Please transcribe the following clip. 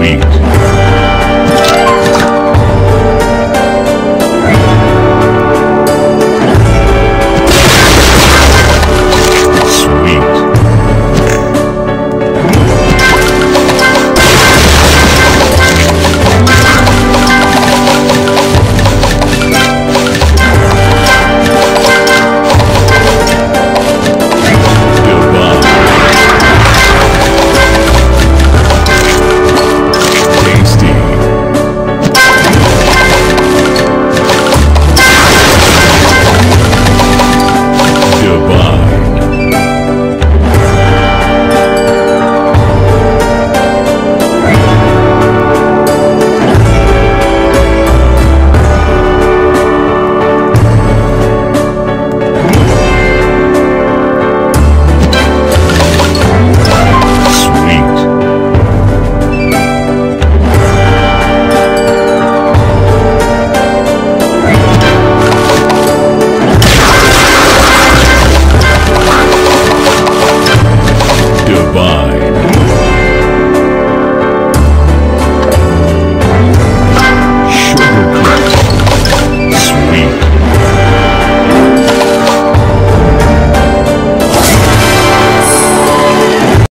week.